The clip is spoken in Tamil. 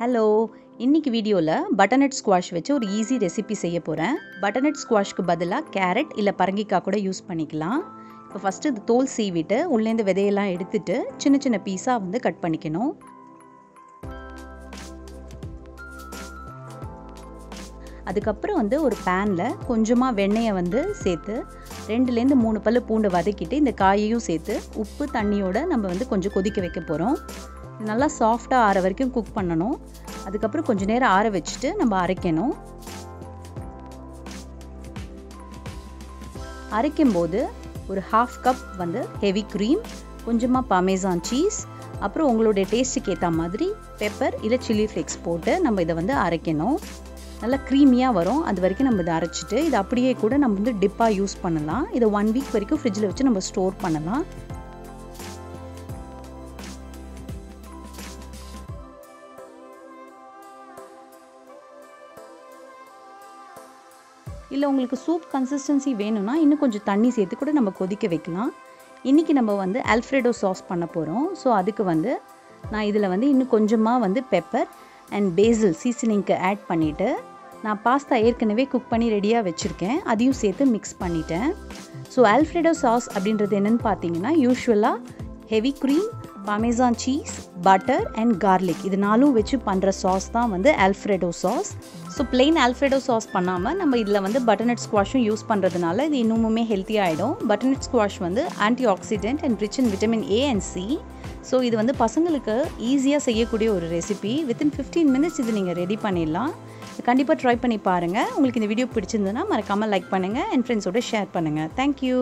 ஹலோ இன்னைக்கு வீடியோவில் பட்டர்நட் ஸ்குவாஷ் வச்சு ஒரு ஈஸி ரெசிபி செய்ய போகிறேன் பட்டர்நட் ஸ்குவாஷ்க்கு பதிலாக கேரட் இல்லை பரங்கிக்காய் கூட யூஸ் பண்ணிக்கலாம். இப்போ ஃபஸ்ட்டு இது தோல் சீவிட்டு உள்ளேருந்து விதையெல்லாம் எடுத்துட்டு சின்ன சின்ன பீஸாக வந்து கட் பண்ணிக்கணும். அதுக்கப்புறம் வந்து ஒரு பேனில் கொஞ்சமாக வெண்ணெயை வந்து சேர்த்து ரெண்டுலேருந்து மூணு பல்லு பூண்டு வதக்கிட்டு இந்த காயையும் சேர்த்து உப்பு தண்ணியோடு நம்ம வந்து கொஞ்சம் கொதிக்க வைக்க போகிறோம் நல்லா சாஃப்டாக ஆற வரைக்கும் குக் பண்ணணும். அதுக்கப்புறம் கொஞ்சம் நேரம் ஆற வச்சுட்டு நம்ம அரைக்கணும். அரைக்கும்போது ஒரு ஹாஃப் கப் வந்து ஹெவி க்ரீம் கொஞ்சமாக பமேசான் சீஸ் அப்புறம் உங்களுடைய டேஸ்ட்டுக்கு ஏற்ற மாதிரி பெப்பர் இல்லை சில்லி ஃப்ளேக்ஸ் போட்டு நம்ம இதை வந்து அரைக்கணும். நல்லா க்ரீமியாக வரும். அது வரைக்கும் நம்ம இதை அரைச்சிட்டு இது அப்படியே கூட நம்ம வந்து டிப்பாக யூஸ் பண்ணலாம். இதை ஒன் வீக் வரைக்கும் ஃப்ரிட்ஜில் வச்சு நம்ம ஸ்டோர் பண்ணலாம். இல்லை உங்களுக்கு சூப் கன்சிஸ்டன்சி வேணும்னா இன்னும் கொஞ்சம் தண்ணி சேர்த்து கூட நம்ம கொதிக்க வைக்கலாம். இன்றைக்கி நம்ம வந்து அல்ஃப்ரெடோ சாஸ் பண்ண போகிறோம் ஸோ அதுக்கு வந்து நான் இதில் வந்து இன்னும் கொஞ்சமாக வந்து பெப்பர் அண்ட் பேசில் சீசனிங்க்கு ஆட் பண்ணிவிட்டு நான் பாஸ்தா ஏற்கனவே குக் பண்ணி ரெடியாக வச்சுருக்கேன். அதையும் சேர்த்து மிக்ஸ் பண்ணிட்டேன். ஸோ ஆல்ஃப்ரெடோ சாஸ் அப்படின்றது என்னென்னு பார்த்தீங்கன்னா யூஸ்வலாக heavy cream parmesan cheese butter and garlic இது நாலும் வச்சு பண்ணுற சாஸ் தான் வந்து alfredo sauce so plain alfredo sauce பண்ணாமல் நம்ம இதில் வந்து பட்டர்நட் ஸ்குவாஷும் யூஸ் பண்ணுறதுனால இது இன்னுமுமே ஹெல்த்தியாகிடும் பட்டர்நட் ஸ்குவாஷ் வந்து antioxidant and rich in vitamin A and C so இது வந்து பசங்களுக்கு ஈஸியாக செய்யக்கூடிய ஒரு ரெசிபி வித்தின் ஃபிஃப்டீன் மினிட்ஸ் இது நீங்கள் ரெடி பண்ணிடலாம். கண்டிப்பாக ட்ரை பண்ணி பாருங்கள் உங்களுக்கு இந்த வீடியோ பிடிச்சிருந்ததுன்னா மறக்காமல் லைக் பண்ணுங்கள் அண்ட் ஃப்ரெண்ட்ஸோட ஷேர் பண்ணுங்கள் தேங்க்யூ